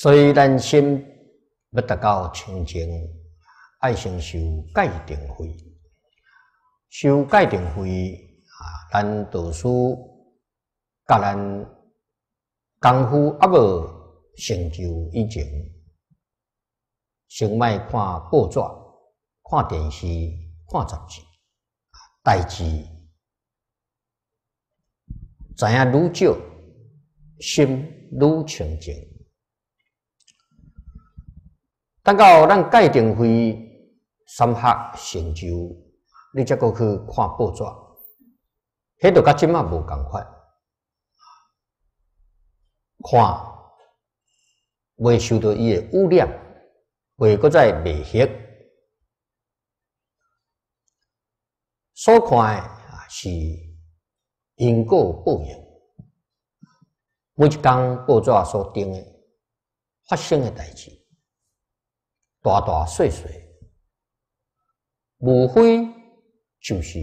所以咱心要达到清净，爱先修戒定慧。修戒定慧啊，咱读书甲咱功夫还无成就以前，先卖看报纸、看电视、看杂志啊，代志知影愈少，心愈清净。等到咱界定慧三学成就，你才过去看报纸，迄度甲即马无共款。看未受到伊诶污染，未搁再未黑，所看诶是因果报应。每一工报纸所登诶发生诶代志。大大细细，无非就是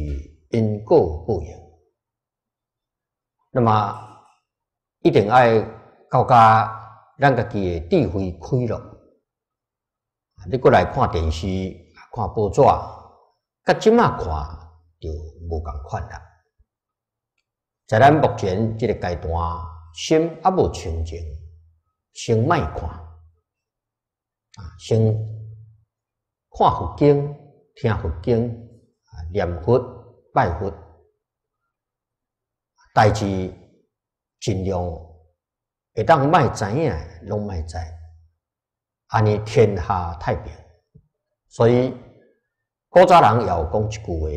因果报应。那么一定爱到家咱家己诶智慧开了，你过来看电视、看报纸，甲即马看就无共款啦。在咱目前这个阶段，心还无清净，先卖看。啊，先看佛经、听佛经、啊念佛、拜佛，代志尽量会当卖知影，拢卖知，安尼天下太平。所以古早人也有讲一句话，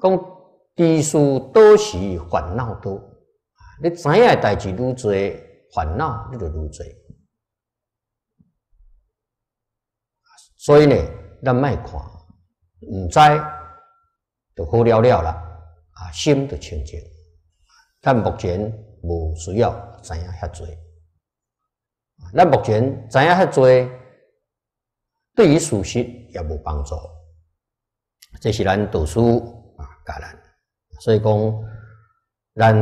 讲知书多时烦恼多，你知影代志愈多，烦恼你就愈多。所以呢，咱卖看，唔知就好了了啦，啊，心就清净。但目前无需要知影遐多，咱目前知影遐多，对于事实也无帮助。这是咱读书啊，教咱。所以讲，咱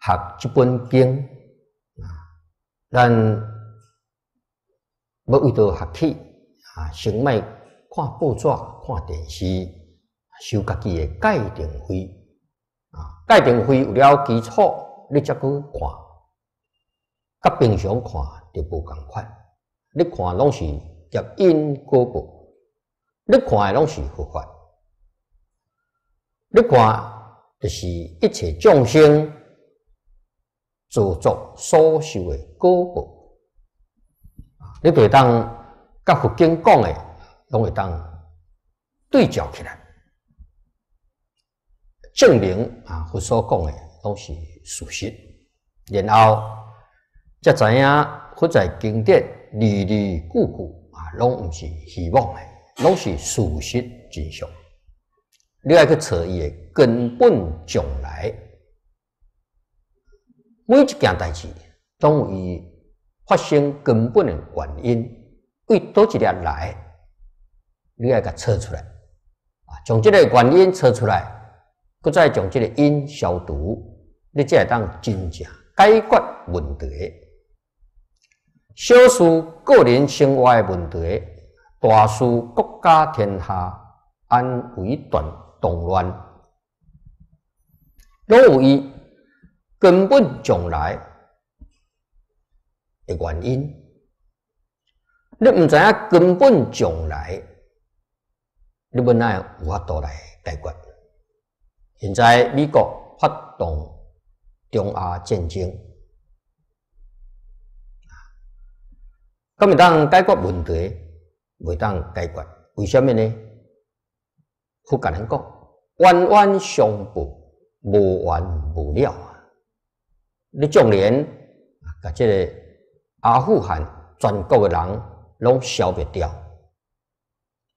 学一本经啊，咱。要为着学起啊，先卖看报纸、看电视，修家己的戒定慧啊。戒定慧有了基础，你才去看，甲平常看就无共款。你看拢是接因果报，你看的拢是佛法，你看就是一切众生所作所受的果报。你会当甲佛经讲的，拢会当对照起来，证明啊佛所讲的拢是事实，然后才知影佛在经典字字句句啊，拢毋是虚妄的，拢是事实真相。你爱去找伊的。根本将来，每一件代志都有伊。发生根本的原因，为多一日来，你要甲测出来，啊，将这个原因测出来，搁再将这个因消除，你才会当真正解决问题。小事个人生活的问题，大事国家天下安危断动乱，拢有伊根本将来。的原因，你唔知影根本将来，你本来有法度来解决。现在美国发动中亚战争，咁咪当解决问题，未当解决，为什么呢？好简单讲，冤冤相报，无完无了啊！你纵连啊，这个。阿富汗全国的人拢消灭掉，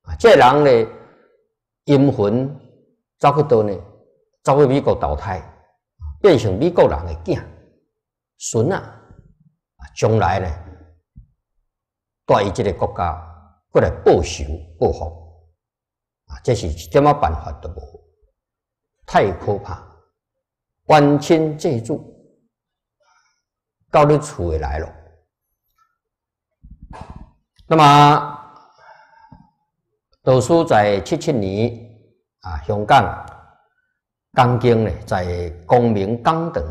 啊，这人呢阴魂走去倒呢，走去美国投胎，变成美国人的囝孙啊，啊，将来呢带伊这个国家过来报仇报复，啊，这是一点啊办法都无，太可怕，冤亲债主。到你厝里来了。那么，导师在七七年啊，香港钢筋呢，在光明岗等，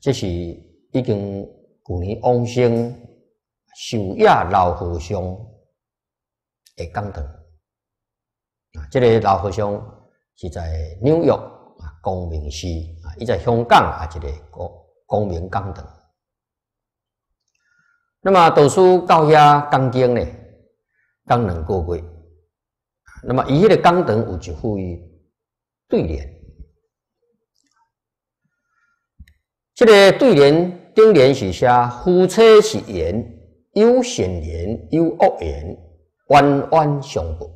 这是已经去年往生寿野老和尚的岗等啊，这个老和尚是在纽约啊，光明市啊，伊在香港啊，一个光光明岗等。那么导师教遐钢筋呢，讲两个月。那么伊迄个钢灯有一副对联，这个对联顶联是写夫妻是缘，有善缘有恶缘，冤冤相报；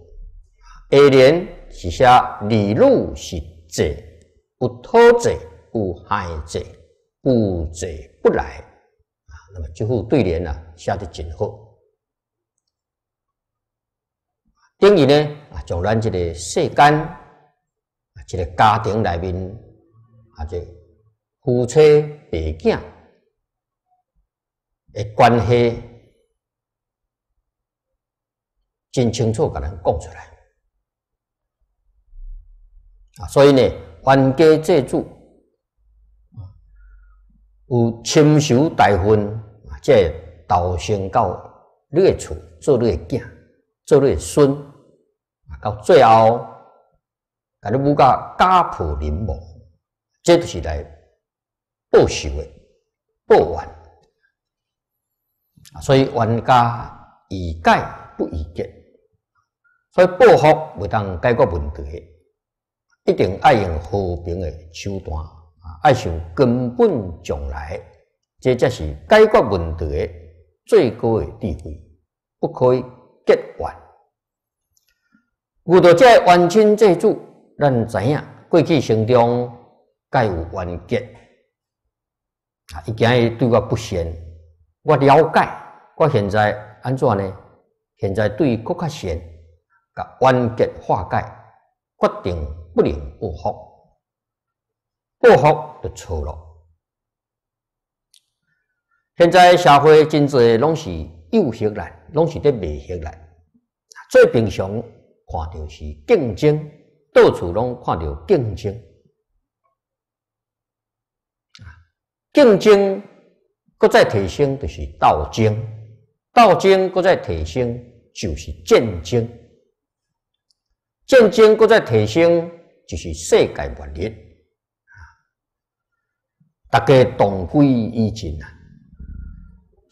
下联是写离路是贼，有讨贼有害贼，不贼不来。那么这副对联呢，写得真好。等于呢，啊，将咱这个世间，啊，这个家庭内面，啊，这夫妻爸囝的关系，真清楚，甲咱讲出来。啊，所以呢，冤家债主。有亲手大婚，即投生到你的厝，做你的囝，做你的孙，到最后，甲你母家家破人亡，这就是来报仇的报怨。所以冤家宜解不宜结，所以报复未当解决问题，一定爱用和平的手段。啊爱想根本将来，这才是解决问题的最高的智慧，不可以结怨。遇到这冤亲债主，咱知影过去生中该有冤结，啊，伊今日对我不善，我了解，我现在安怎呢？现在对更较善，甲冤结化解，决定不能不复。报复就错了。现在社会真侪拢是有色人，拢是伫未色人。最平常看到是竞争，到处拢看到竞争。竞争搁再提升就是斗争，斗争搁再提升就是战争，战争搁再提升就是世界末日。大家同归于尽啊！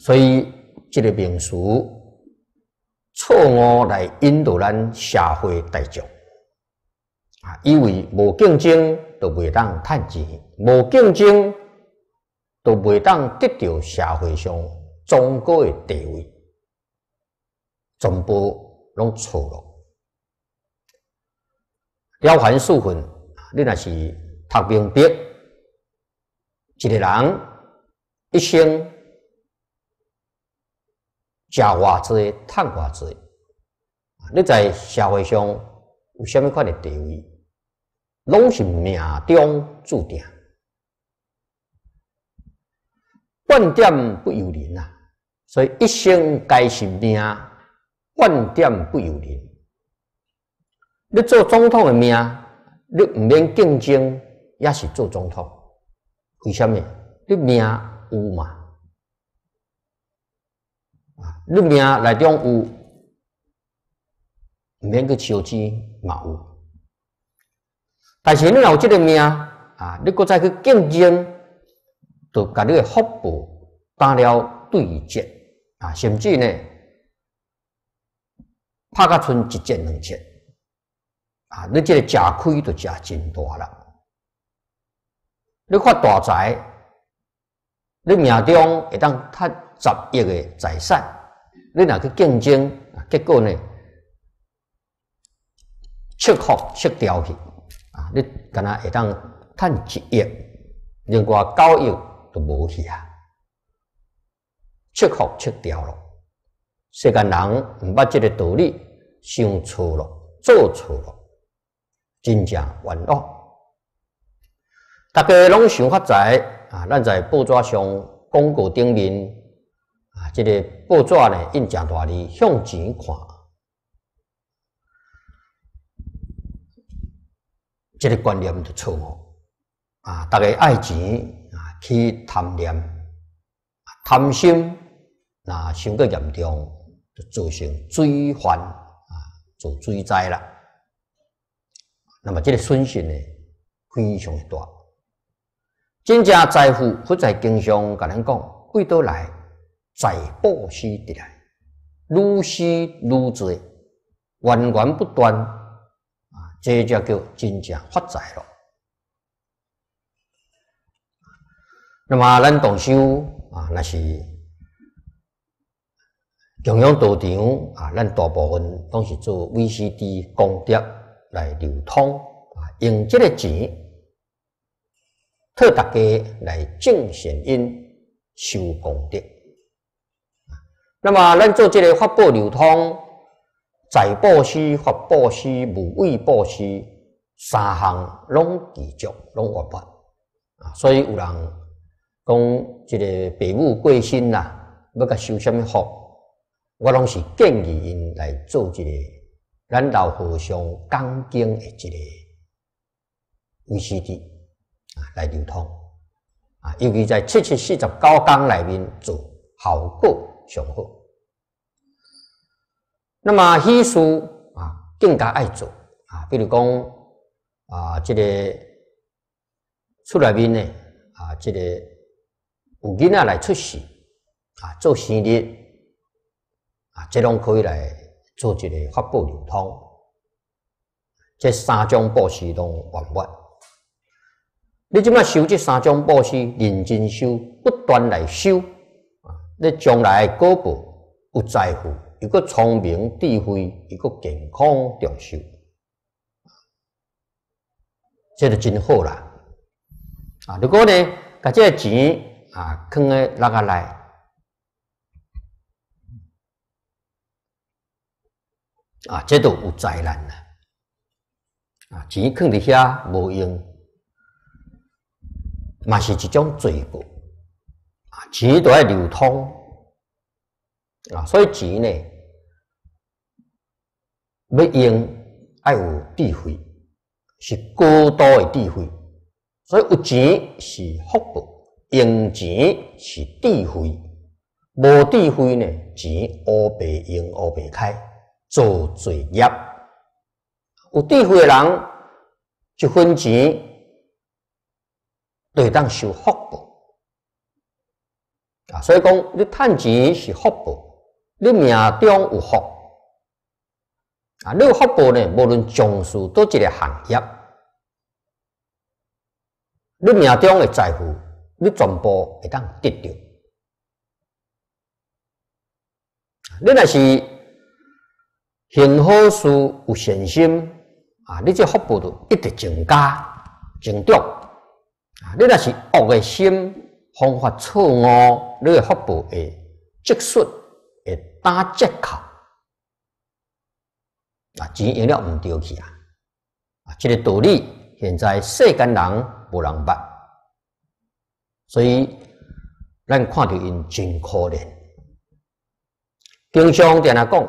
所以这个名词错误来引导咱社会大众啊，以为无竞争就袂当趁钱，无竞争就袂当得到社会上中高的地位，全部拢错了。了凡四训，你若是读明白。一个人一生食偌济，趁偌济，你在社会上有虾米款的地位，拢是命中注定，半点不由人啊！所以一生该是命，半点不由人。你做总统的命，你唔免竞争，也是做总统。为什么？你命有嘛？啊，你命内中有，毋免去求钱嘛有。但是你若有这个命啊，你搁再去竞争，就甲你的福报打了对折啊，甚至呢，拍甲剩一折两折啊，你这个吃亏就吃真大了。你发大财，你命中会当赚十亿的财产，你若去竞争，结果呢，切福切掉去啊！你敢若会当赚一亿，另外九亿都无去啊！切福切掉了，世间人毋捌这个道理，想错了，做错了，真正冤枉。大家拢想发财啊！咱在报纸上广告顶面啊，这个报纸呢印正大字，向前看，这个观念就错误啊！大家爱钱啊，去贪念，贪心那伤过严重，就造成罪犯啊，做罪灾了。那么这个损失呢，非常大。真正财富，不在经商甲咱讲，贵倒来，财布施得来，愈施愈多，源源不断啊！这就叫真正发财了。那么咱动手啊，那是中央道场啊，咱大部分都是做 VCD 功德来流通啊，用这个钱。替大家来敬善因修功德。那么，咱做这个法宝流通，财布施、法布施、无畏布施三项拢持续，拢完满啊！所以有人讲，这个父母过身啦，要甲修什么福，我拢是建议因来做这个咱老和尚讲经的这个为师弟。啊，来流通啊，尤其在七七四十九天内面做效果上好。那么喜事啊，更加爱做啊，比如讲啊，这个厝内面呢啊，这个有囡仔来出世啊，做生日啊，这拢可以来做一个发布流通，这三种布施拢圆满。你即摆修这三种布施，认真修，不断来修！你将来果报有财富，又个聪明智慧，又个健康长寿，这就真好啦！啊，如果呢，把这钱啊，放在哪个来？啊，这都有灾难啦！啊，钱放伫遐无用。嘛是一种罪过！钱都要流通啊，所以钱呢要用要有智慧，是高度的智慧。所以有钱是福报，用钱是智慧。无智慧呢，钱乌白用，乌白开，做罪业。有智慧的人，一分钱。对当受福报所以讲你趁钱是福报，你命中有福啊，你有福报呢，无论从事多一个行业，你命中的财富，你全部会当得到。你若是行好事有善心啊，你这福报就一直增加增长。啊！你若是恶的心，方法错误，你的福报会积损，会打折扣。啊，钱用了唔对去啊！啊，这个道理现在世间人无人捌，所以咱看到因真可怜。经常定来讲，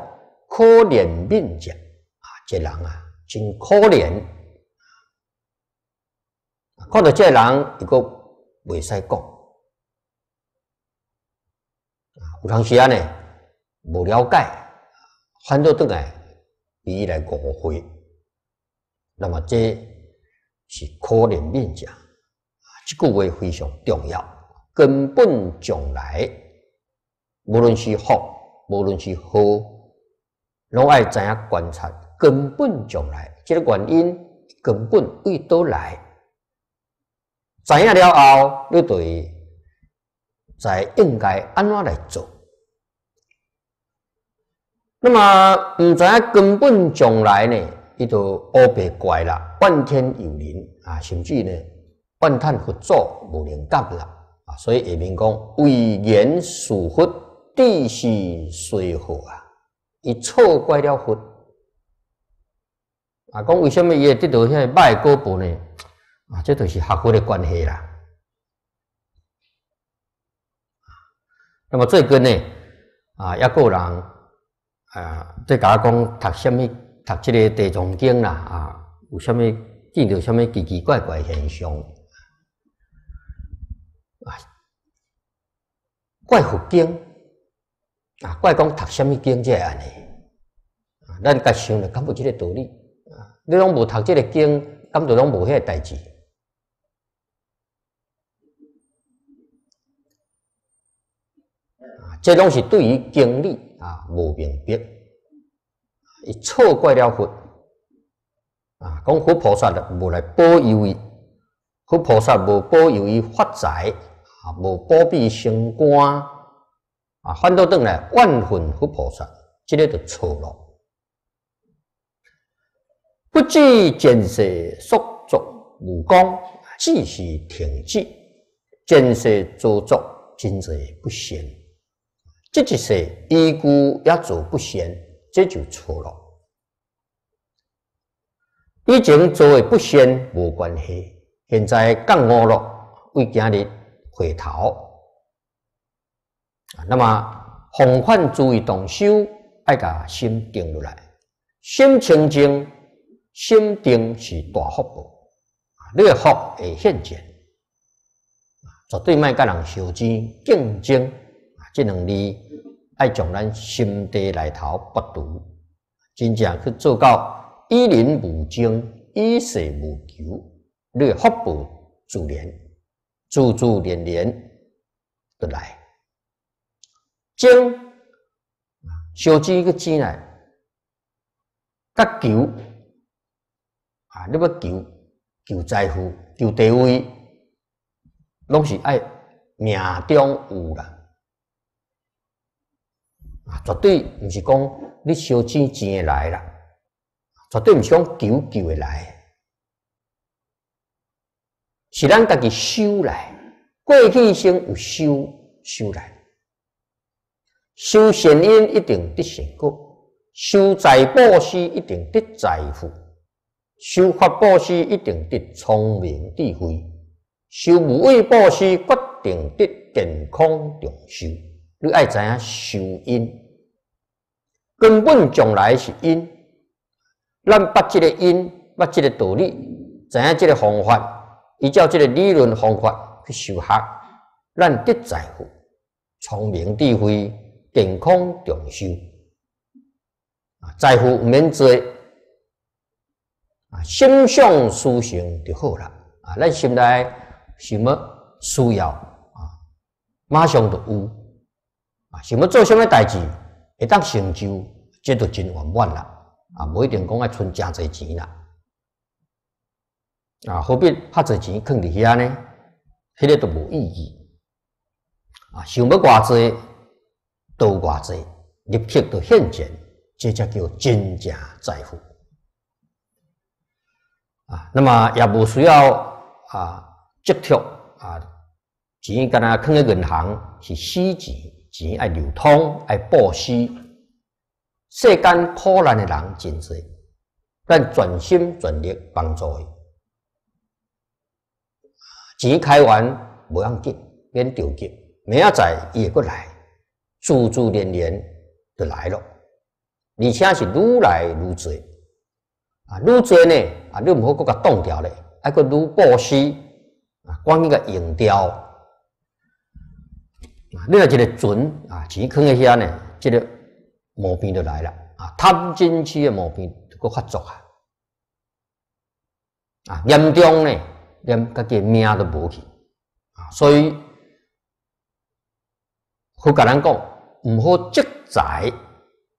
可怜命者啊，这人啊，真可怜。看到这人，一个未使讲啊，有当时啊呢，无了解，反倒倒来比伊来误会，那么这是可怜面讲啊，这句话非常重要，根本将来无论是好，无论是好，拢爱知影观察根本将来，这个原因根本为倒来。知影了后，你对在应该安怎来做？那么唔知影根本将来呢，伊就乌白怪啦，怨天尤人啊，甚至呢怨叹佛祖无能干啦啊！所以下面讲为言属佛，地是随佛啊，伊错怪了佛啊！讲为什么伊会得到遐歹果报呢？啊，这都是合佛的关系啦。那么最近呢，啊，也有人啊，在甲我讲读什么，读这个地藏经啦，啊，有什么见到什么奇奇怪怪现象，啊，怪佛经，啊，怪讲读什么经才会安尼，啊，咱甲想了，敢无即个道理？啊，你拢无读即个经，敢就拢无迄个代志？啊这拢是对于经理啊无明白，伊错怪了佛。啊，讲佛菩萨无来保佑伊，佛菩萨无保佑伊发财啊，无保庇升官。啊，反倒转来万分佛菩萨，这个就错了。不知见世所作无功，只是停止；见世做作，真在不行。这就是依故也做不贤，这就错了。以前做的不贤无关系，现在降恶了，为今日回头。那么防范注意动手，爱把心定落来，心清净，心定是大福报。你的福会现前，绝对卖甲人相争竞争。这两字爱从咱心地内头不毒，真正去做到以人无争，以世无求，你福报自然，自自然然得来。争啊，小争个争来，甲求啊，你要求求财富、求地位，拢是爱命中有啦。啊，绝对毋是讲你烧钱钱会来啦，绝对毋是讲求求会来，是咱家己修来。过去生有修修来，修善因一定得善果，修财布施一定得财富，修法布施一定得聪明智慧，修无畏布施决定得健康长寿。你爱知影修因。根本将来是因，咱把这个因，把这个道理，知影这个方法，依照这个理论方法去修学，咱得财富、聪明智慧、健康长寿，啊，财富唔免做，啊，心想事成就好了，啊，咱心内什么需要啊，马上就有，啊，想要做什么代志？会当成就，这就真圆满啦！啊，不一定讲爱存真侪钱啦。啊，何必拍侪钱放伫遐呢？迄个都无意义。啊，想要偌济，多偌济，立刻就现钱，这才叫真正财富。啊，那么也无需要啊，积蓄啊，钱干那放喺银行是死钱。钱爱流通，爱布施，世间苦难的人真多，咱全心全力帮助伊。钱开完无要紧，免着急，明仔载伊会过来，自自连连就来了，而且是愈来愈多，啊，愈多呢，啊，你毋好搁甲冻掉咧，爱搁愈布施，啊，光伊个用掉。你若一个船啊，钱放喺遐呢，这个毛病就来了啊，贪嗔痴的毛病就搁发作啊，啊，严重呢，连家己命都无去啊，所以，好甲咱讲，毋好积财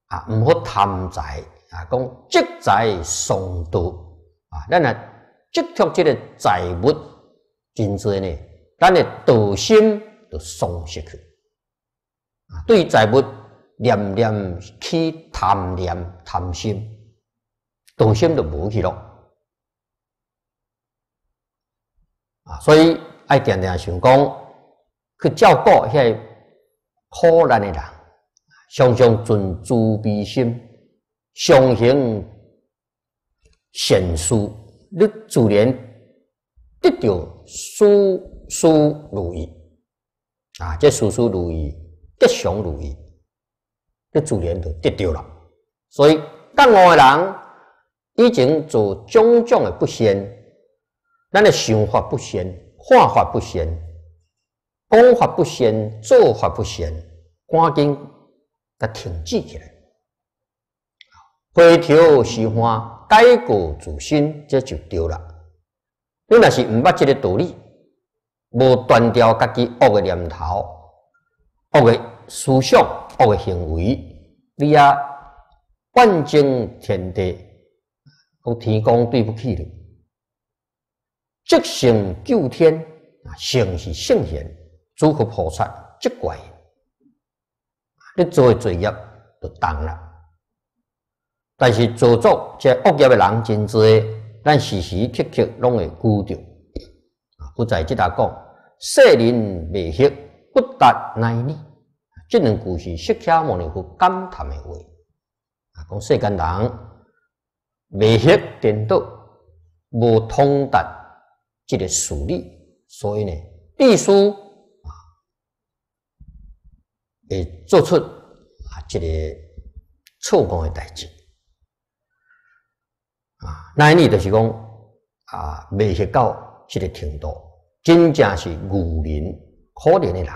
啊，毋好贪财啊，讲积财伤道啊，咱若积蓄这个财物真多呢，咱的道心。就丧失去，对财物念念起贪念贪心，道心就无去咯，啊！所以爱定定想讲去照顾遐苦难的人，常常存慈悲心，常行善事，你自然得到事事如意。啊，这事事如意，吉祥如意，你自然就得到了。所以，觉悟的人已经做种种的不善，咱的想法不善，看法不善，讲法不善，做法不善，赶紧甲停止起来，回头是岸，改过自新，这就对了。你若是毋捌这个道理，无断掉家己恶的念头、恶的思想、恶的行为，你也万境天地，和天公对不起你。即成救天，成是圣贤，诸佛菩萨即怪，你做的罪业就重了。但是做作这恶业的人真多。咱时时刻刻拢会顾着，不在即搭讲，世人未识，不达乃理。这两句是释迦牟尼佛感叹的话。啊，讲世间人未识颠倒，无通达这个事理，所以呢，必须啊，会做出啊这个错误的代志。啊，那你就是讲啊，未学到这个程度，真正是愚人可怜的人。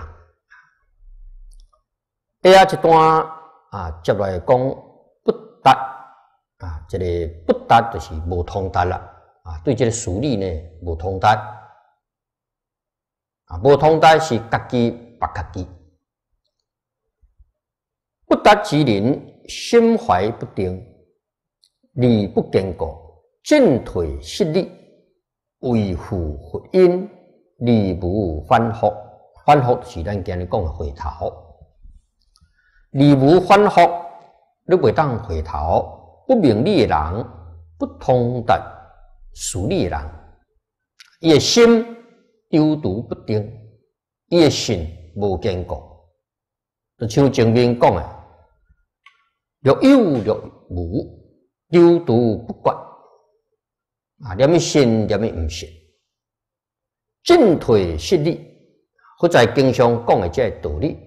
第二一段啊，接来讲不达啊，这个不达就是无通达啦啊，对这个事理呢无通达啊，无通达是家己白家己，不达之人心怀不定。理不坚固，进退失利，为负福因，理无反复。反复是咱今日讲的回头，理无反复，你袂当回头。不明理的人，不通达事理的人，伊的心丢毒不定，伊的心无坚固。就像前面讲的，若有若无。丢毒不管啊！念咪信，念咪唔信，进退失利，或在经常讲的这道理，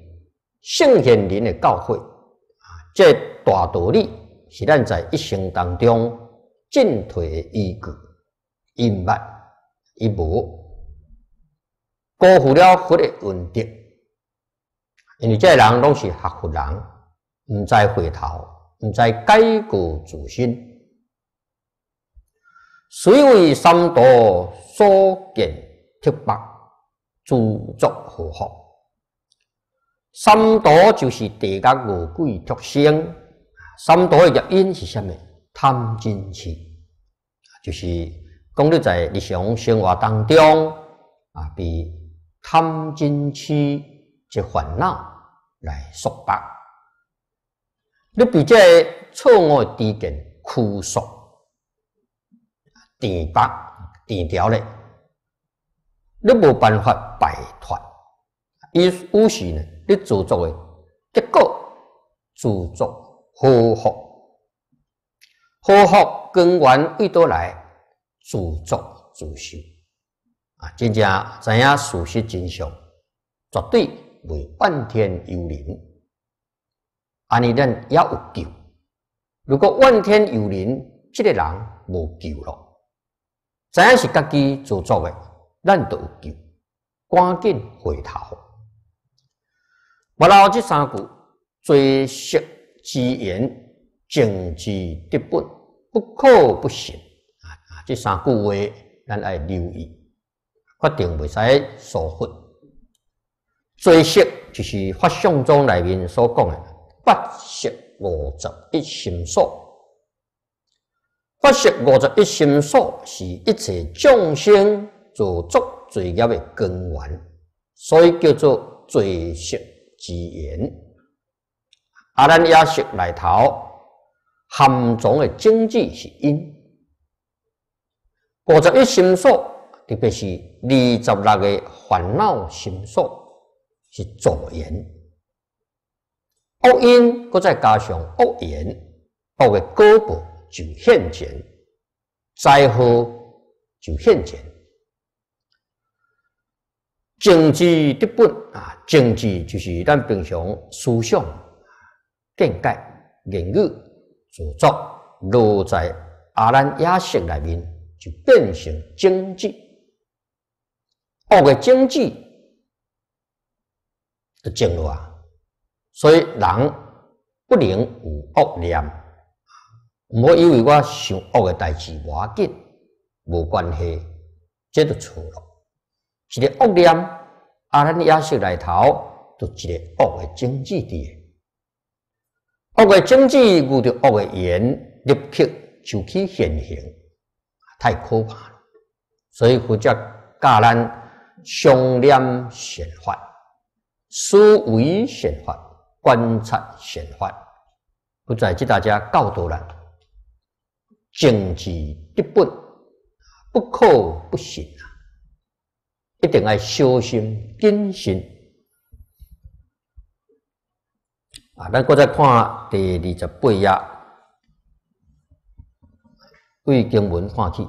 圣贤人的教诲啊，这大道理是咱在一生当中进退的依据，伊毋捌一无，辜负了佛的恩德，因为这人拢是学佛人，唔再回头。毋知改过自新，虽为三毒所见特白，自作何福？三毒就是地甲五鬼特性。三毒的原因是啥物？贪嗔痴，就是讲你在日常生活当中啊，被贪嗔痴这烦恼来束缚。你比这错误的知见枯缩、颠白、颠调咧，你无办法摆脱。伊有时呢，你自作的结果，自作祸福，祸福根源为倒来？自作自受啊！真正知影事实真相，绝对为怨天尤人。安尼，咱也有救。如果怨天尤人，这个人无救了。知影是家己自作的，咱都有救。赶紧回头。我老这三句：追识之言，正之德本，不可不信。啊啊！这三句话，咱爱留意，决定袂使疏忽。追识就是法相中内面所讲的。八识五十一心所，八识五十一心所是一切众生做作罪业的根源，所以叫做罪识之源。阿咱也识来头含藏的经济是因，五十一心所特别是二十六个烦恼心所是助缘。恶因，搁再加上恶言，恶的果报就现前，灾祸就现前。政治的本啊，政治就是咱平常思想、见解、言语、著作，落在阿兰雅识内面，就变成经济。恶的经济的进入啊，所以人不能有恶念，唔好以为我想恶的代志无要紧，无关系，这就错了。一个恶念，阿兰亚识内头，就一个恶的经济伫。恶的经济遇到恶的言，立刻就去现行，太可怕了。所以佛教教咱。相念显法，思维显法，观察显法，不在即大家教导了。政治德本，不可不信啊！一定要小心谨慎啊！咱搁再看第二十八页，为经文看起。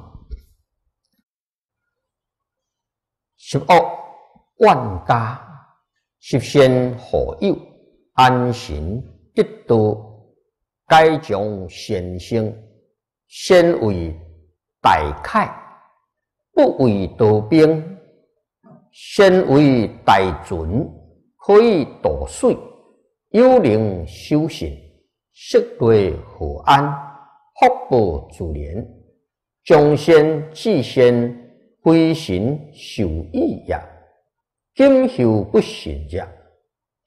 十恶万家，十善何有？安行得道，该将先生，先为大楷，不为道兵；身为大尊，可以渡水。幽灵修行，色对和安，福报自然。将先至先。非神受益也，今后不信者，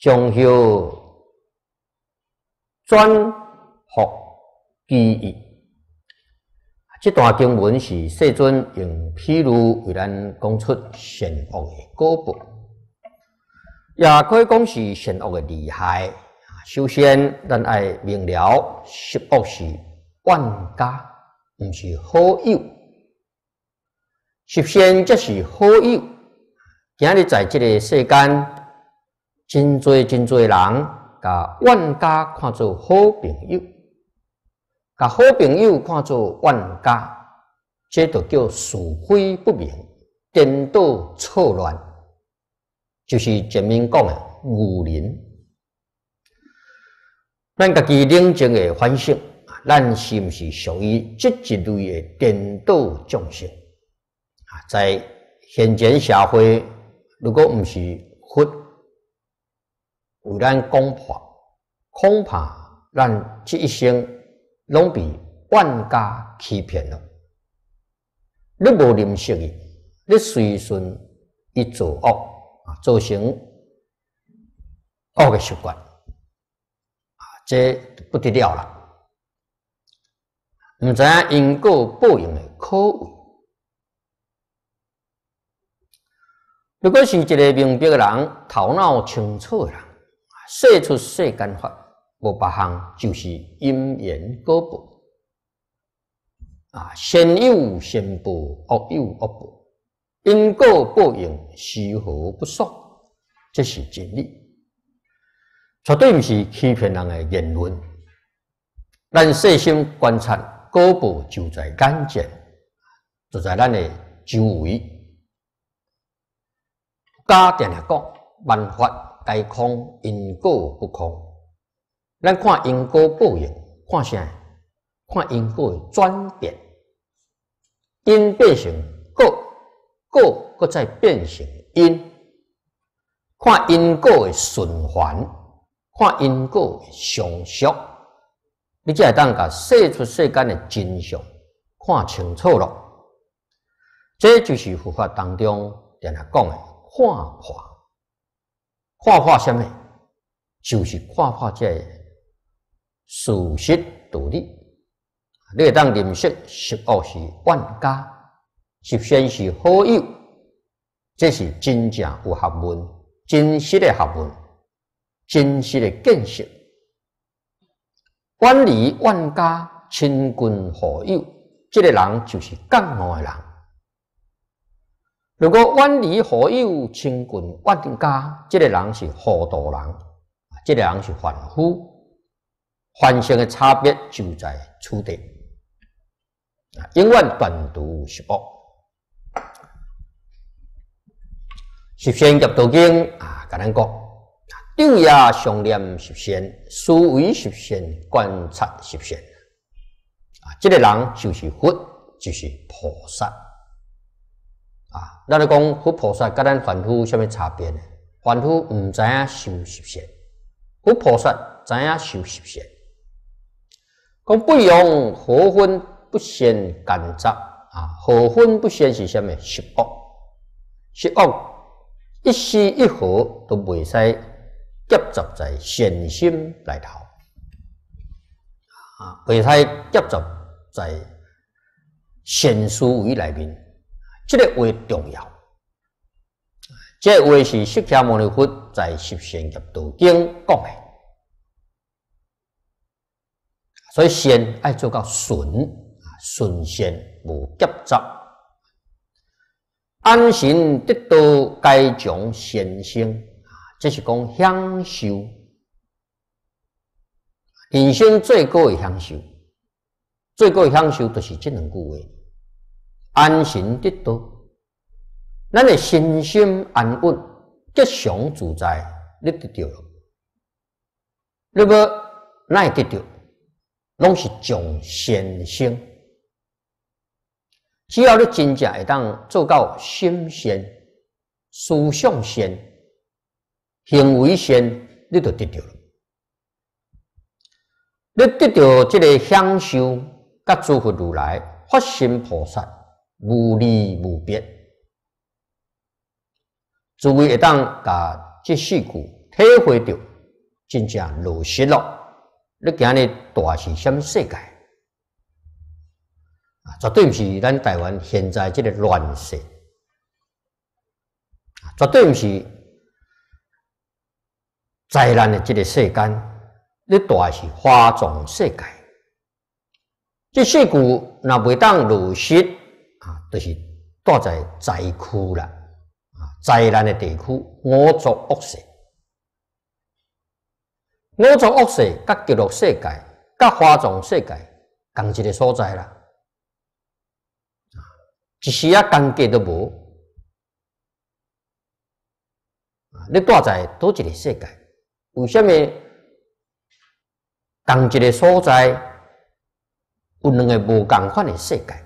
将后转复记忆。这段经文是世尊用譬如为咱讲出善恶的果报，也可以讲是善恶的厉害。首先，咱爱明了，十恶是万家，毋是好友。十善则是好友。今日在这个世间，真多真多人，把万家看作好朋友，把好朋友看作冤家，这就叫是非不明、颠倒错乱，就是前面讲的愚人。咱家己冷静的反省，咱是毋是属于这一类的颠倒众生？啊在现前社会，如果毋是佛为咱讲法，恐怕咱这一生拢被万家欺骗了。你无认识伊，你随顺伊做恶啊，造成恶的习惯啊，这不得了了。毋知影因果报应的可畏。如果是一个明白的人，头脑清楚的人，说出世间法，无别项，就是因缘果报。啊，善有善报，恶有恶报，因果报应，丝毫不爽，这是真理，绝对不是欺骗人的言论。咱细心观察，果报就在眼前，就在咱的周围。家定来讲，万法皆空，因果不空。咱看因果报应，看啥？看因果的转变，因变成果，果搁再变成因。看因果的循环，看因果的相续，你才会当甲世出世间的真相看清楚了。这就是佛法当中定来讲的。看化，看化什么？就是看化这事实道理。你当认识十恶是万家，十善是好友，这是真正有学问、真实的学问、真实的见识。管理万家，亲近好友，这个人就是更恶的人。如果万里好友亲近万家，这个人是糊涂人，这个人是凡夫。凡圣的差别就在此地，永远断除是恶。十善业道经啊，甲咱讲。昼夜相念十善，思维十善，观察十善。啊，这个人就是佛，就是菩萨。啊，咱来讲佛菩萨，甲咱凡夫有啥物差别呢？凡夫毋知影修十善，佛菩萨知影修十善。讲不用何分不先干杂啊？何分不先是啥物？十恶，十恶一丝一毫都袂使。夹杂在善心内头，啊，袂使夹杂在善思维内面，这个话重要。这个话是释迦牟尼佛在《十善业道经》讲的，所以先爱做到顺啊，顺先无夹杂，安心得到该种善心。这是讲享受，人生最高的享受，最高的享受就是这两句话：安心得到，咱的身心安稳、吉祥自在，你得到了。那么，哪会得到？拢是种善心。只要你真正会当做到心善、思想善。行为善，你就得到了。你得到这个享受，甲诸佛如来发心菩萨无离无别，诸位会当甲这四句体会到，真正落实了。你今日大是什么世界？啊，绝对不是咱台湾现在这个乱世，绝对不是。灾难的这个世间，你大是花种世界。这四句若未当落实啊，就是住在灾区啦啊，灾难的地区，五浊恶世，五浊恶世，甲极乐世界，甲花种世界，同一个所在啦。一时啊，间隔都无，你住在倒一个世界？为什么同一个所在有两个无共款的世界？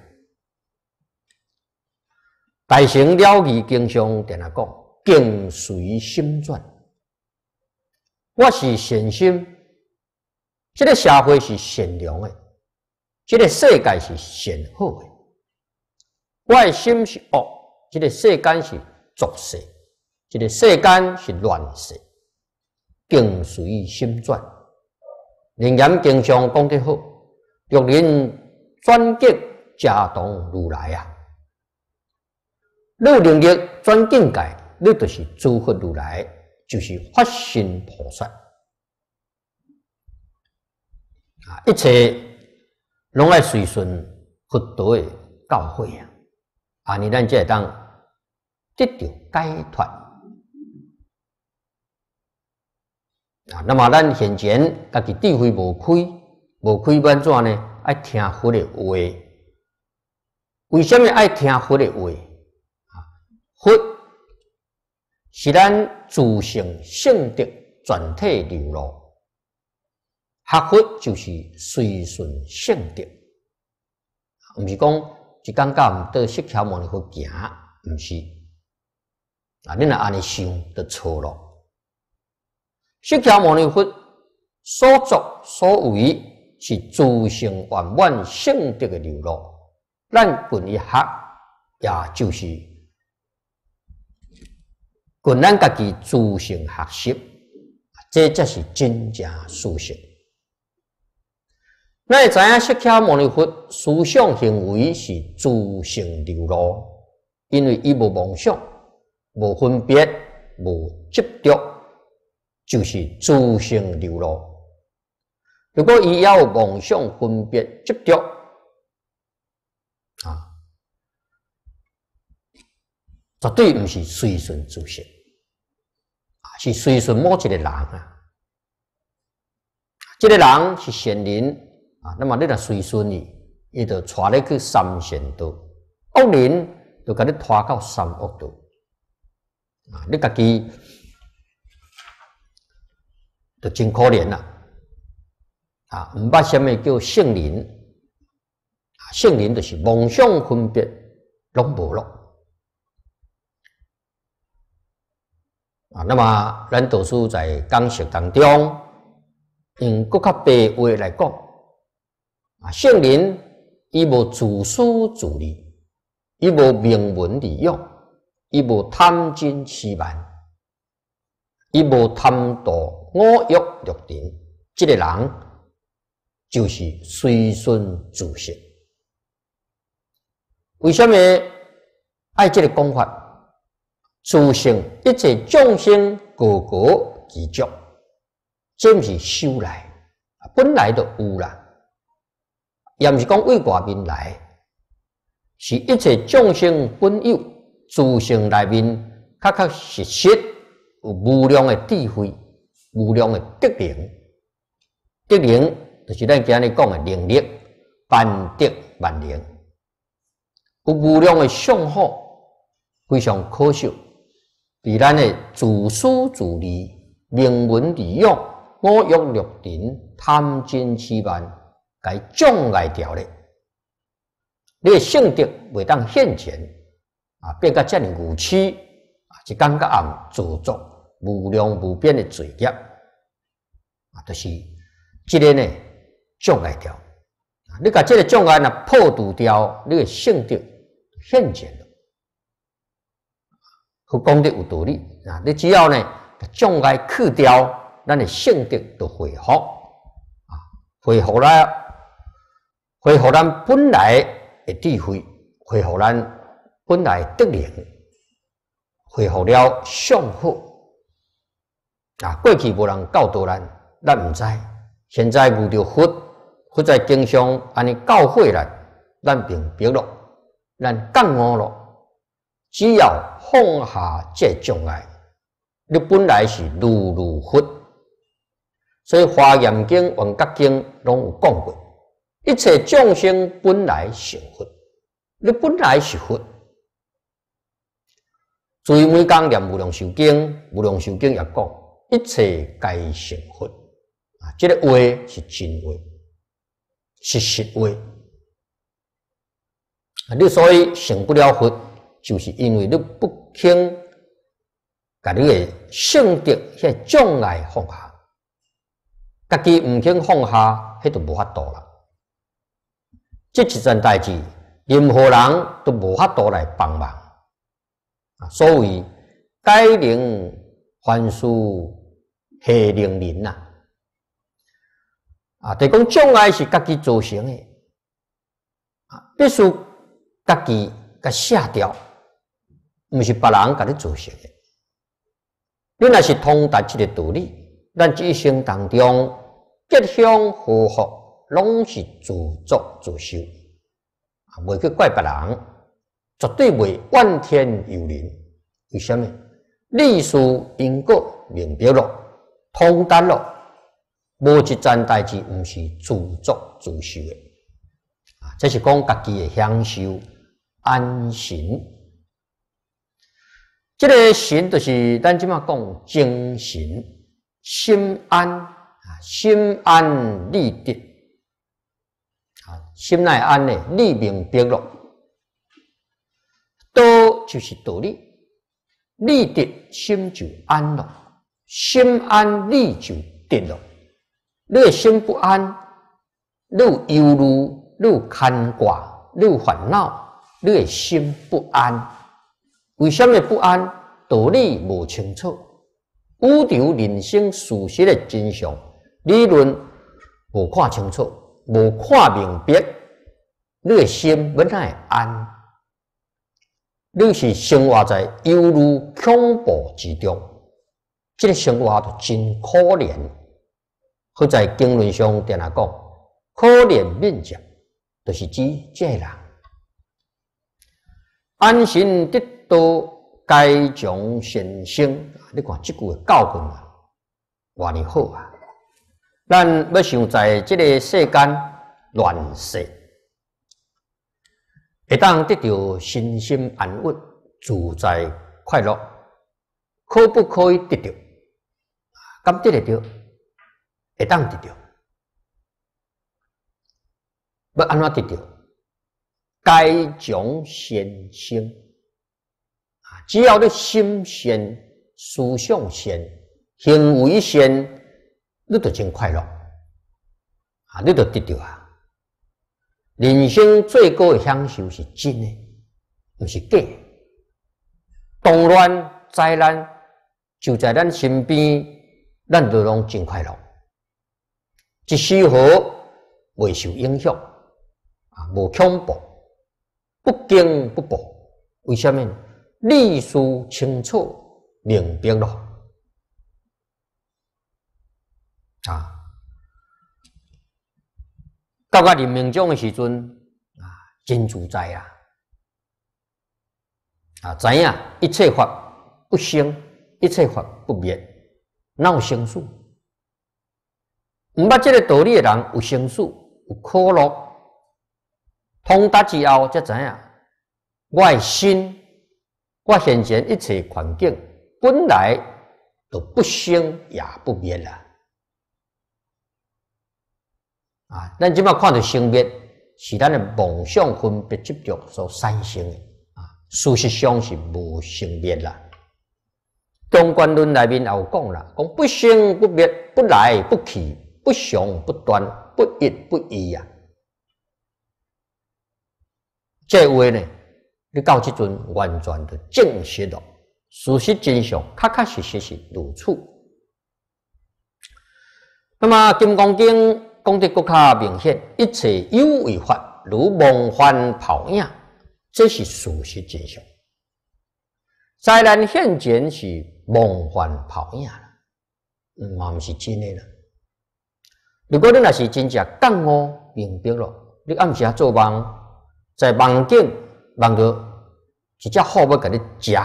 大乘了义经上定来讲，境随心转。我是善心，这个社会是善良的，这个世界是善好的。我的心是恶，这个世间是浊世，这个世间是乱世。境随心转，灵言经常讲得好，若人转境家同如来啊！你能力转境界，你就是诸佛如来，就是发心菩萨啊！一切拢爱随顺佛陀的教诲啊！啊，你咱才会当得到解脱。啊，那么咱现前家己智慧无开，无开完怎呢？爱听佛的话。为什么爱听佛的话？啊，佛是咱自性性德全体流露，学佛就是随顺性德，毋是讲一竿竿到释迦牟尼佛行，毋是。啊，你若安尼想，就错咯。释迦牟尼佛所作所为是自性圆满性德的流露，咱本一学，也就是跟咱家己自行学习，这才是真正殊胜。咱会知影释迦牟尼佛思想行为是自性流露，因为伊无梦想，无分别，无执着。就是自性流露。如果伊要梦想分别执着啊，绝对毋是随顺自性，是随顺某一个人啊。这个人是善人啊，那么你若随顺伊，伊就带你去三善道；恶人就甲你拖到三恶道。啊，你家己都真可怜啦！啊，毋捌什么叫圣灵，啊，圣灵就是梦想分别拢无咯。啊，那么咱读书在讲学当中，用更较白话来讲，啊，圣人伊无自私自利，伊无名闻利用，伊无贪嗔痴慢，伊无贪图五欲六尘，这个人就是随顺自性。为什么爱这个讲法？自性一切众生各各其足，这不是修来，本来就有啦，也不是讲为外面来，是一切众生本有自性内面，确确实实有无量的智慧、无量的德能，德能就是咱今日讲的能力，万德万能，有无量的相好，非常可惜。伫咱的自私自利、名闻利用、五欲六尘、贪嗔痴慢，该障碍掉咧。你的性德未当现前啊，变甲遮尔无耻啊，就感觉暗自作无量无边的罪业啊，就是即个呢障碍掉啊。你甲即个障碍若破除掉，你的性德现前。佢讲得有道理啊！你只要呢，障碍去掉，咱的性德都恢复啊，恢复了，恢复咱本来的智慧，恢复咱本来德能，恢复了相好啊！过去无人教导咱，咱唔知，现在遇到佛，佛在经常安尼教诲咱，咱明白咯，咱感悟咯。只要放下这障碍，你本来是如如佛。所以《华严经》《王觉经》拢有讲过，一切众生本来成佛，你本来是佛。所以每讲念无量寿经，无量寿经也讲，一切皆成佛。啊，这个话是真话，是实话。你所以成不了佛。就是因为你不肯把你的性德迄障碍放下，家己唔肯放下，迄就无法度啦。这一件代志，任何人都无法度来帮忙。啊，所谓改灵还事下灵人呐。啊，就讲障碍是家己造成的，啊，必须家己甲卸掉。毋是别人甲你造成的。你若是通达即个道理，咱一生当中吉祥祸福，拢是自作自受，啊，袂去怪别人，绝对袂怨天尤人。为什么？历史因果明白了，通达了，无一件代志毋是自作自受的。啊，这是讲家己的享受安心。这个神就是咱即马讲精神心安啊，心安理得啊，心内安呢，理明白了，道就是道理，理得心就安了，心安理就定了。你的心不安，你有忧虑，你有牵挂，你有烦恼，你的心不安。为什么不安？道理无清楚，宇宙人生事实的真相理论无看清楚，无看明白，你的心本来安，你是生活在犹如恐怖之中，这个生活就真可怜。或在经论上定来讲，可怜面讲，就是指这人安心得。都该将先生，你看这句教训啊，话你好啊。咱要想在这个世间乱世，会当得到身心安稳、自在快乐，可不可以得到？敢得得到？会当得到？要安怎得到？该种先生！只要你心善、思想善、行为善，你就真快乐啊！你就得到啊！人生最高的享受是真的，不是假。动乱灾难就在咱身边，咱就拢真快乐。一丝毫未受影响啊，无恐怖，不惊不怖。为什么？历史清楚明白了啊！到个临命终的时阵啊，真自在啊！啊，知影一切法不生，一切法不灭，哪有生死？毋捌这个道理的人有生死，有苦乐。通达之后，才知影，我的心，我现前一切环境本来都不生也不灭了。啊，咱即摆看到生灭，是咱的梦想分别执着所产生的。啊，事实上是无生灭啦。中观论内面也有讲啦，讲不生不灭，不来不去，不常不断，不一不异啊。这话呢，你到即阵完全的证实了，事实真相，确确实实是如此。那么《金刚经》。讲得更加明显，一切有为法如梦幻泡影，这是事实真相。灾难现前是梦幻泡影了，嘛毋是真的了。如果你若是真正觉悟明白了，你暗时做梦，在梦境梦到一只虎要甲你食，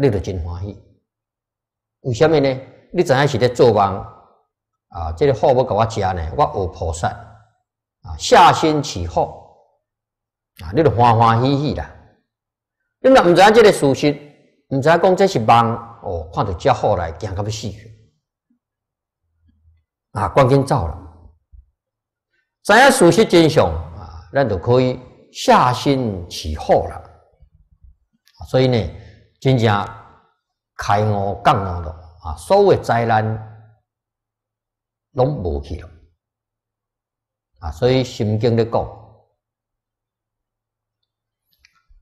你就真欢喜。为什么呢？你知影是咧做梦。啊！这个好要甲我食呢，我学菩萨啊，下心起好啊，你就欢欢喜喜啦。你若毋知影这个事实，毋知影讲这是梦哦，看到只好来惊到要死去啊，赶紧走了。知影事实真相啊，咱就可以下心起好了。所以呢，真正开悟觉悟了啊，所有灾难。拢无去了啊！所以《心经》咧讲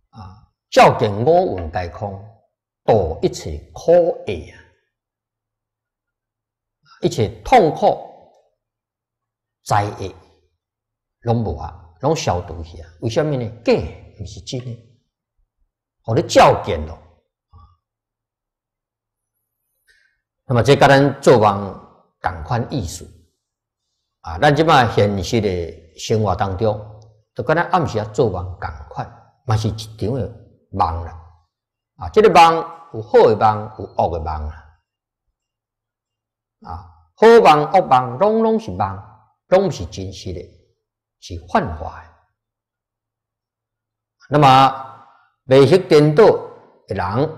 啊，照见五蕴皆空，度一切苦厄啊，一切痛苦灾厄拢无啊，拢消除去啊。为什么呢？假毋是真的，互你照见咯啊。那么这个咱做梦。同款意思啊！咱即摆现实的生活当中，就跟咱暗时啊做梦同款，嘛是一场的梦啦。啊，这个梦有好的梦，有恶的梦啦。啊，好梦恶梦，拢拢是梦，拢是真实的，是幻化的。那么未识颠倒的人，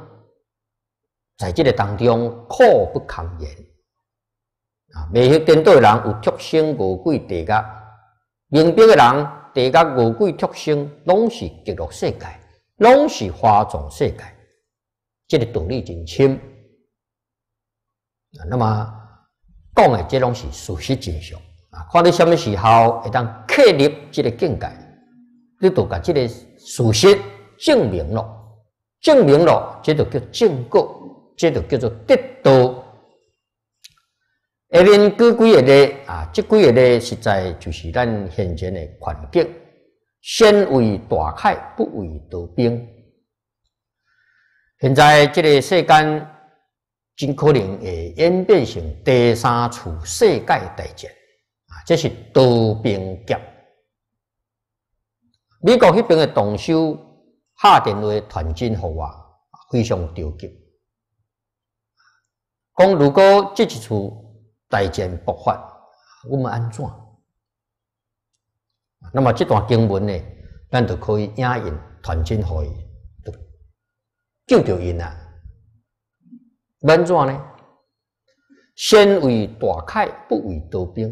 在这个当中苦不堪言。啊，未识颠倒的人有畜生无鬼地狱，明白的人地狱无鬼畜生拢是极乐世界，拢是花种世界，这个道理真深啊。那么讲的这拢是事实真相啊！看你什么时候会当确立这个境界，你都把这个事实证明了，证明了，这就叫正果，这就叫做得到。下面举几个例啊，这几个例实在就是咱现前的环境。先为大海，不为刀兵。现在这个世间真可能会演变成第三次世界大战啊！这是刀兵劫。美国那边的动手下电话传真给我，非常着急，讲如果这一次。大战爆发，我们安怎？那么这段经文呢，咱就可以引引传真会，救救因啊！安怎呢？先为大楷，不为刀兵。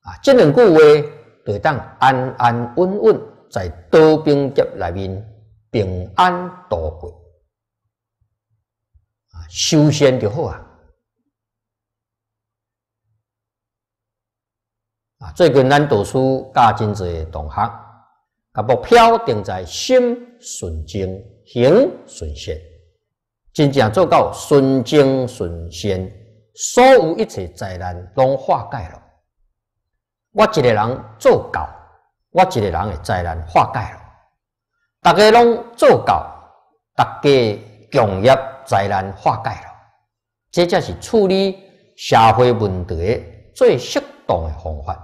啊，这两句话就当安安稳稳在刀兵劫内面平安度过，啊，修仙就好啊。啊，最近咱读书教真侪同学，把目标定在心顺境，行顺善，真正做到顺境顺善，所有一切灾难拢化解了。我一个人做到，我一个人的灾难化解了。大家拢做到，大家共业灾难化解了。这才是处理社会问题最适当的方法。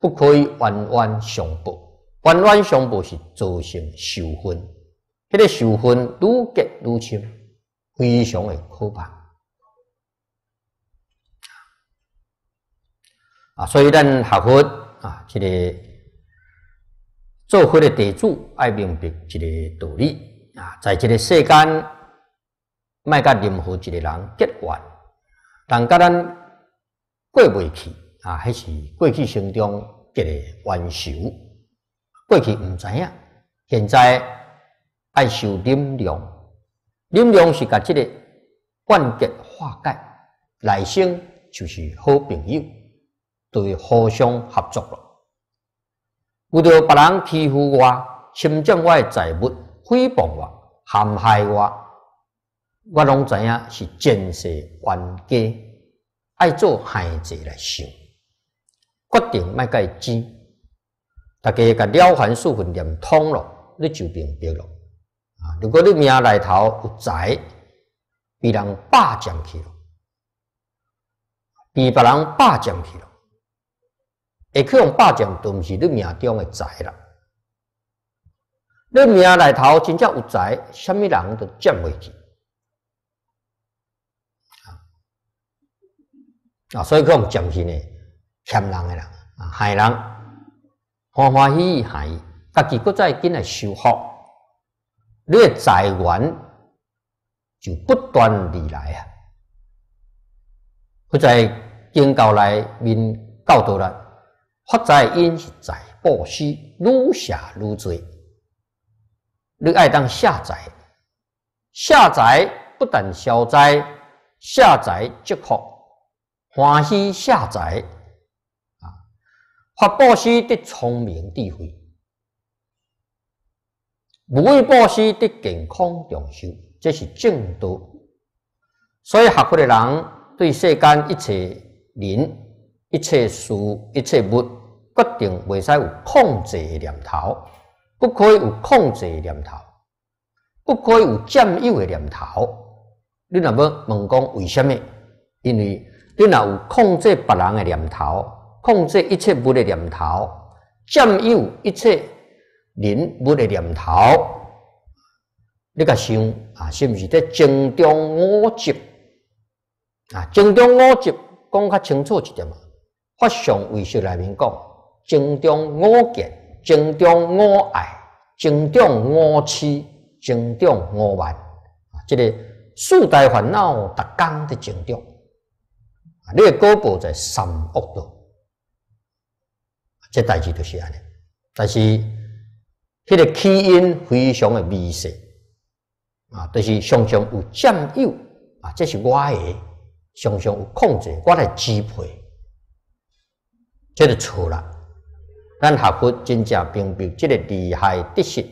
不可以冤冤相报，冤冤相报是造成仇恨，迄个仇恨愈结愈深，非常的可怕。啊，所以咱学佛啊，这个做佛的地主爱明白一个道理啊，在这个世间，卖甲任何一个人结怨，但甲咱过袂去啊，迄是过去心中。一个冤仇，过去毋知影，现在爱受忍量，忍量是甲即个关结化解，来生就是好朋友，对互相合作了。遇到别人欺负我、侵占我的财物、诽谤我、陷害我，我拢知影是前世冤家，爱做害者来想。决定卖甲伊争，大家甲了凡四训念通了，你就明白了。啊，如果你命内头有财，被人霸占去了，被别人霸占去了，会去用霸占，都毋是你命中的财啦。你命内头真正有财，什么人都占袂去。啊，所以佢用占去呢。欠人的人啊，害人欢欢喜喜害，家己搁再紧来修福，你的财源就不断而来啊！佢在经教内面教导啦，发财因是财布施，愈下愈多。你爱当下财，下财不但消灾，下财即福，欢喜下财。发布施得聪明智慧，无为布施得健康长寿，这是正道。所以学佛的人对世间一切人、一切事、一切物，决定袂使有控制的念头，不可以有控制的念头，不可以有占有的念头。你若要问讲为什么？因为你若有控制别人的念头。控制一切物的念头，占有一切人物的念头，你甲想啊，是毋是在正中五执啊？正中五执讲较清楚一点嘛。法上为识内面讲，正中五见，正中五爱，正中五痴，正中五慢啊！这个四大烦恼，逐工的正中啊！你的果报在三恶道。这代志就是安尼，但是迄个起因非常的微细啊，就是常常有占有啊，这是我的，常常有控制，我来支配，这就错了。咱学佛真正明白这个厉害得失，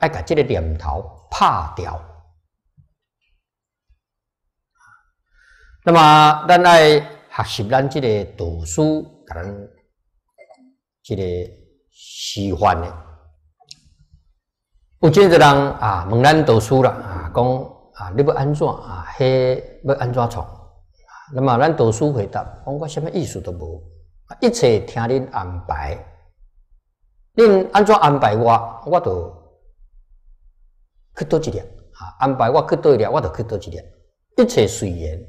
要把这个念头拍掉。那么，咱来学习咱这个读书，可能。这个示范的，有真个人啊问咱读书啦啊，讲啊你要安怎啊？迄要安怎创？那么咱读书回答，讲我什么意思都无，一切听恁安排。恁安怎安排我，我都去倒一粒啊！安排我去倒一粒，我就去倒一粒。一切随缘，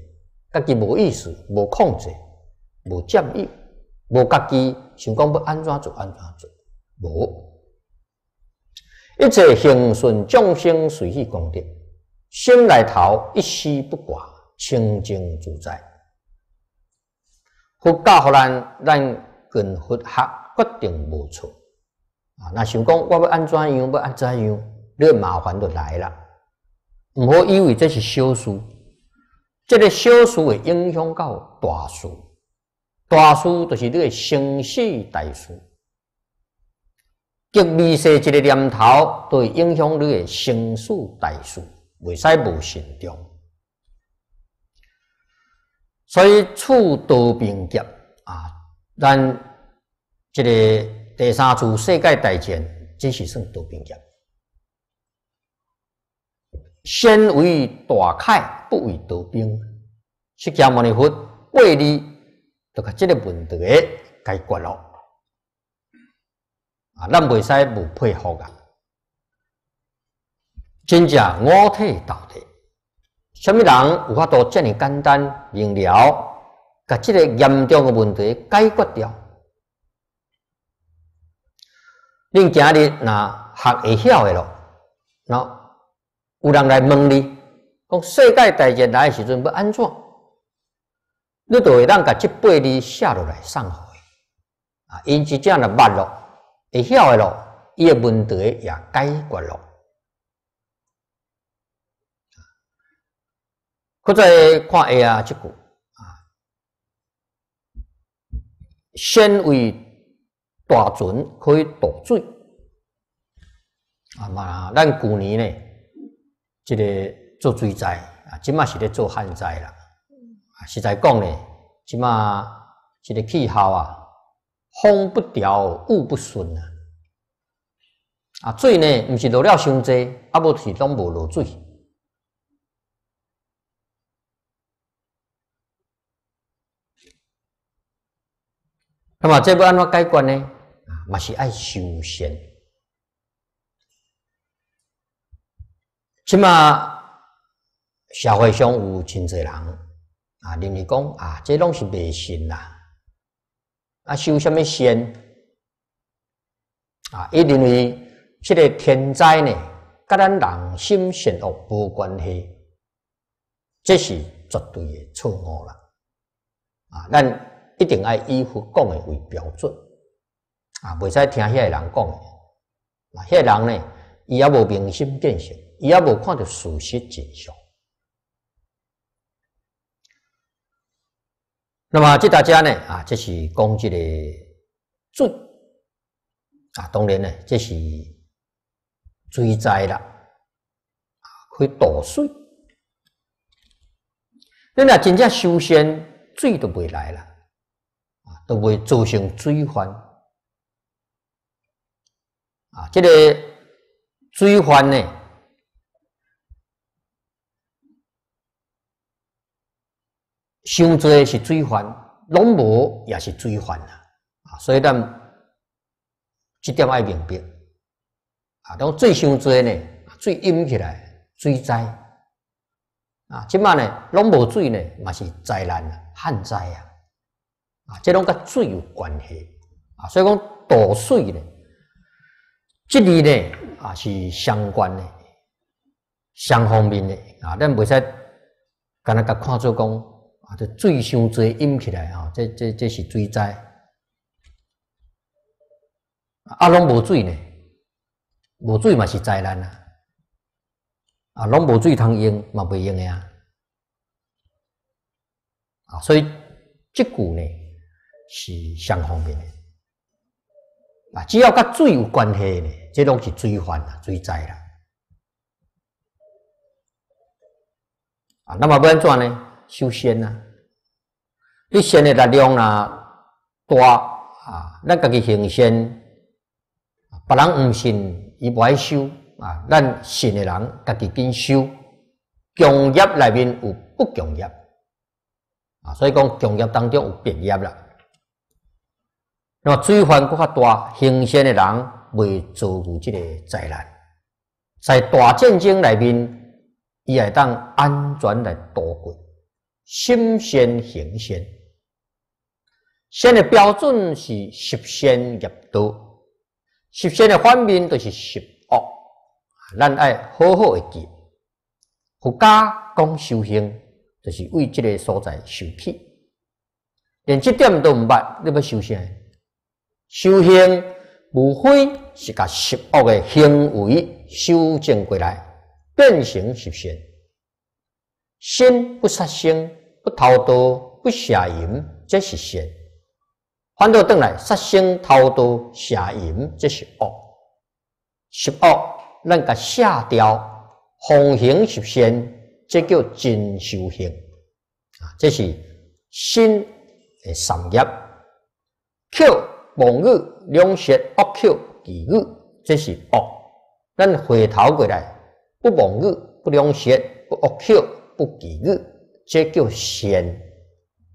家己无意思，无控制，无占有。无家己想讲要安怎做安怎做，无一切行顺众生随喜功德心内头一丝不挂，清净自在。佛教互咱，咱跟佛学决定无错啊！那想讲我要安怎样，要安怎样，你麻烦就来了。毋好以为这是小事，这个小事会影响到大事，大事就是你的生死大事。极微细一个念头，都会影响你的生死大事，未使无慎重。所以处多兵劫啊，咱这个第三次世界大战，即是算多兵劫。先为大凯，不为多兵。释迦牟尼佛八字，就甲这个问题解决咯。啊，咱未使无配合啊！真正五体投地。什么人有法度这么简单明了，把这个严重的问题解决掉？恁今日若学会晓的咯，喏，有人来问你，讲世界大战来的时阵要安怎？你就会当把这八字写落来送回，啊，因此这样的捌咯，会晓的咯，伊的问题也解决咯。搁再看下啊，这句啊，先为大船可以渡水啊嘛，咱旧年呢，这个做水灾啊，即马是咧做旱灾啦。啊，实在讲呢，即马这个气候啊，风不调，雾不顺啊，啊，水呢，毋是落了伤济，啊，无是拢无落水。那么这要安怎解决呢？啊，嘛是爱修仙。起码社会上有真济人啊，认为讲啊，这拢是迷信啦。啊，修什么仙？啊，伊认为这个天灾呢，跟咱人心善恶无关系，这是绝对的错误啦。啊，咱。一定要以佛讲的为标准啊！袂使听遐个人讲的，啊，遐个人呢，伊也无明心见性，伊也无看到事实真相。那么，这大家呢，啊，这是讲这个罪啊，当然呢，这是罪灾啦，啊，可以倒水。你若真正修仙，水都袂来了。都会造成水患啊！这个水患呢，伤多是水患，拢无也是水患啊！啊，所以咱这点爱明白啊。当最伤多呢，水淹起来，水灾啊！即马呢，拢无水呢，嘛是灾难啊，旱灾啊！啊，这拢跟水有关系啊，所以讲倒水呢，这里呢啊是相关的，相方面的啊，咱袂使干那个看做讲啊，这水伤多淹起来啊，这这这是水灾，啊，拢无水呢，无水嘛是灾难啊，啊，拢无水通用嘛袂用的啊，啊，所以这句呢。是相方面的啊，只要甲水有关系的，这拢是水患啊、水灾啦。啊，那么要安怎呢？修仙呐，你仙的力量呐大啊，咱家己行仙，别人唔信，伊不爱修啊。咱信的人家己紧修，强业内面有不强业啊，所以讲强业当中有别业啦。那么水患更较大，行善的人未遭遇这个灾难，在大战争里面，伊会当安全来度过。心先行先，先的标准是十善业道，十善的反面就是十恶，咱爱好好的记。佛家讲修行，就是为这个所在受气，连这点都毋捌，你要修啥？修行无非是把十恶的行为修正过来，变成十善。心不杀生，不偷盗，不邪淫，这是善；反倒转来杀生、偷盗、邪淫，这是恶。十恶，咱甲下掉。奉行十善，这叫真修行啊！这是心的三业。口妄语两舌恶口绮语，这是恶。咱回头过来，不妄语，不两舌，不恶口，不绮语，这叫善。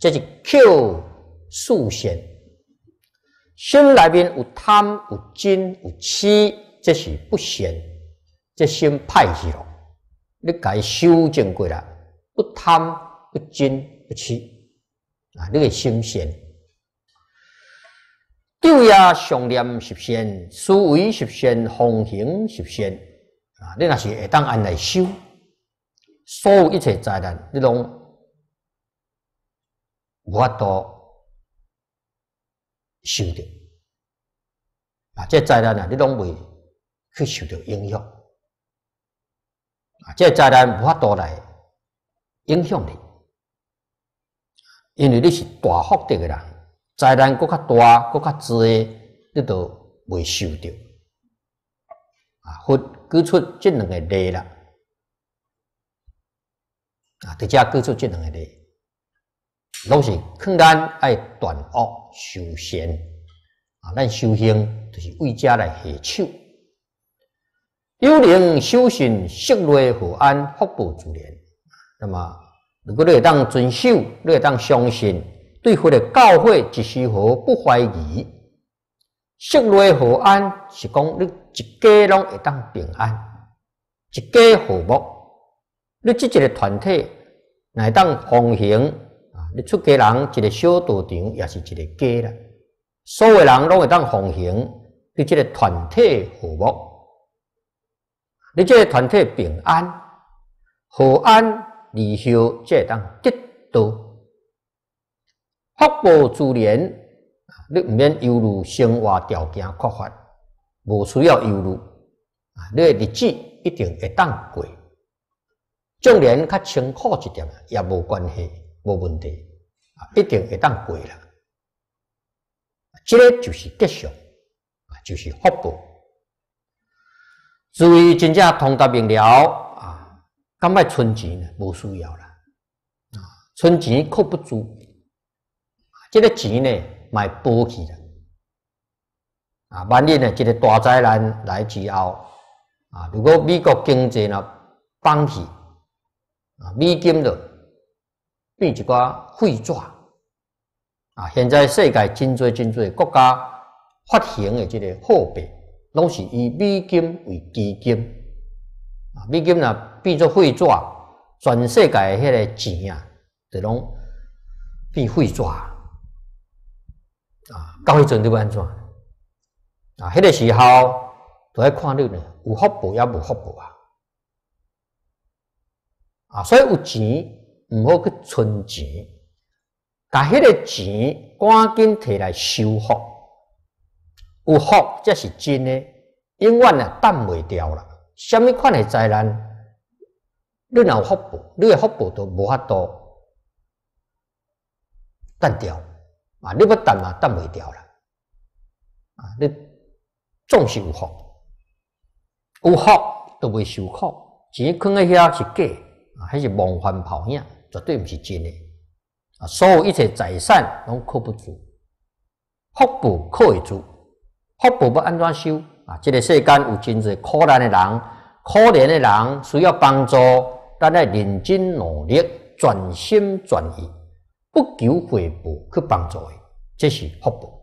这是口素善。心内面有贪、有嗔、有痴，这是不善。这心歹去了。你该修正过来，不贪不嗔不痴啊！你个心善，昼夜常念十善，思维十善，奉行十善啊！你若是会当按来修，所有一切灾难，你拢无法度受着啊！这灾难啊，你拢未去受到影响。啊，这灾难无法度来影响你，因为你是大福德的人，灾难搁较大、搁较济，你都未受着。啊，佛举出这两个例啦，啊，伫遮举出这两个例，拢是劝咱爱断恶修善。啊，咱修行就是为遮来下手。幽灵修行，色内和安，福报自然。那么，如果你会当遵守，你会当相信，对佛的教诲一丝毫不怀疑。色内和安是讲你一家拢会当平安，一家和睦。你这一个团体乃当奉行啊，你出家人一个小道场也是一个家啦。所有人拢会当奉行，你这个团体和睦。你这个团体平安、和安、离休，这当得到福报自然。你唔免忧虑生活条件缺乏，无需要忧虑啊！你的日子一定会当过，纵然较清苦一点也无关系，无问题啊！一定会当过啦。这个就是吉祥啊，就是福报。至于真正通达明了啊，敢卖存钱呢？无需要啦，啊，存钱靠不住，这个钱呢，卖保去了，啊，万一呢，这个大灾难来之后，啊，如果美国经济呢崩起，啊，美金的变一寡废纸，啊，现在世界真多真多国家发行的这个货币。拢是以美金为基金，啊，美金若变做废纸，全世界的迄个钱啊，就拢变废纸，到迄阵你要安怎？啊，迄个时候都要看你呢，有福报也无福报啊，啊，所以有钱毋好去存钱，把迄个钱赶紧摕来修福。有福，这是真的，永远啊挡袂掉啦。什么款的灾难，你若有福报，你的福报都无法度挡掉啊！你要挡嘛，挡袂掉啦。啊，你总是有福，有福都袂受苦。钱放在遐是假啊，还是梦幻泡影，绝对毋是真的啊！所有一切财产拢靠不住，福报靠会住。福报要安怎修啊？这个世间有真侪可怜的人，可怜的人需要帮助，咱要认真努力，全心全意，不求回报去帮助伊，这是福报。